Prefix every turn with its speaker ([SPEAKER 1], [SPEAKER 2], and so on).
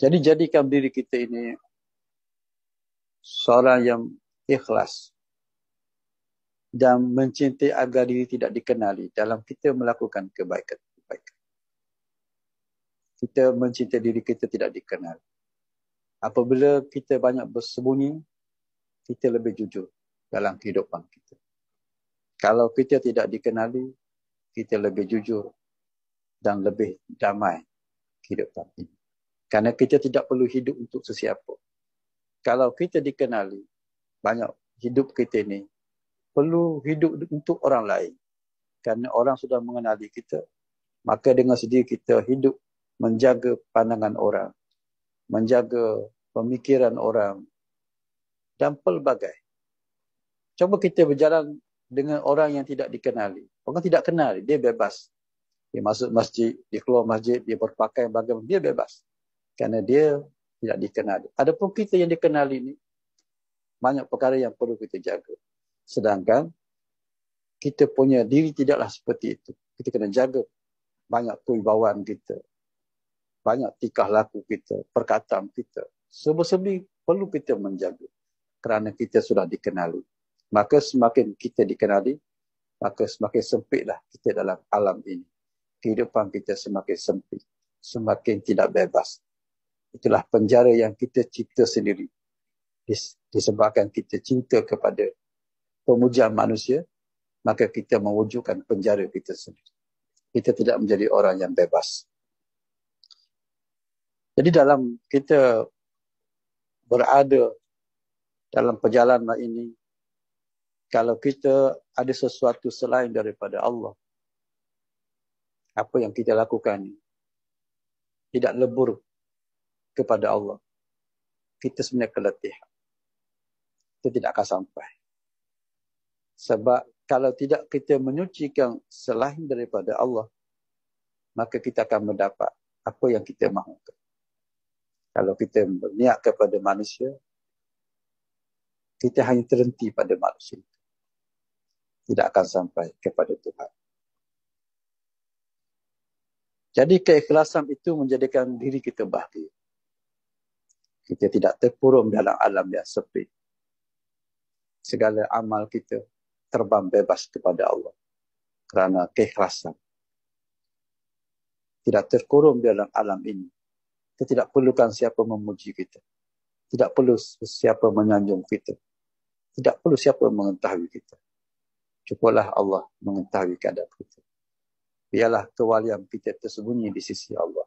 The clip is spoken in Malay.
[SPEAKER 1] Jadi jadikan diri kita ini seorang yang ikhlas dan mencintai agar diri tidak dikenali dalam kita melakukan kebaikan-kebaikan. Kita mencintai diri kita tidak dikenali. Apabila kita banyak bersembunyi, kita lebih jujur dalam kehidupan kita. Kalau kita tidak dikenali, kita lebih jujur dan lebih damai kehidupan ini. Karena kita tidak perlu hidup untuk sesiapa. Kalau kita dikenali, banyak hidup kita ini perlu hidup untuk orang lain. Karena orang sudah mengenali kita, maka dengan sendiri kita hidup menjaga pandangan orang, menjaga pemikiran orang dan pelbagai. Coba kita berjalan dengan orang yang tidak dikenali. Orang tidak kenal, dia bebas. Dia masuk masjid, dia keluar masjid, dia berpakaian bagaimana, dia bebas kerana dia tidak dikenali. Adapun kita yang dikenali ini, banyak perkara yang perlu kita jaga. Sedangkan kita punya diri tidaklah seperti itu. Kita kena jaga banyak kewibawaan kita. Banyak tikah laku kita, perkataan kita. Sebesebi perlu kita menjaga. Kerana kita sudah dikenali. Maka semakin kita dikenali, maka semakin sempitlah kita dalam alam ini. Kehidupan kita semakin sempit. Semakin tidak bebas. Itulah penjara yang kita cipta sendiri. Disebabkan kita cinta kepada pemujaan manusia, maka kita mewujudkan penjara kita sendiri. Kita tidak menjadi orang yang bebas. Jadi dalam kita berada dalam perjalanan ini, kalau kita ada sesuatu selain daripada Allah, apa yang kita lakukan tidak lebur kepada Allah. Kita sebenarnya keletihan. Kita tidak akan sampai. Sebab kalau tidak kita menyucikan selain daripada Allah, maka kita akan mendapat apa yang kita mahukan. Kalau kita berniat kepada manusia, kita hanya terhenti pada manusia. Tidak akan sampai kepada Tuhan. Jadi keikhlasan itu menjadikan diri kita bahagia. Kita tidak terpurung dalam alam yang sepi. Segala amal kita terbang bebas kepada Allah. Kerana keikhlasan. Tidak terkurung dalam alam ini. Kita tidak perlukan siapa memuji kita. Tidak perlu siapa menyanjung kita. Tidak perlu siapa mengetahui kita. Cukuplah Allah mengetahui keadaan kita. Biarlah kewalian kita tersembunyi di sisi Allah.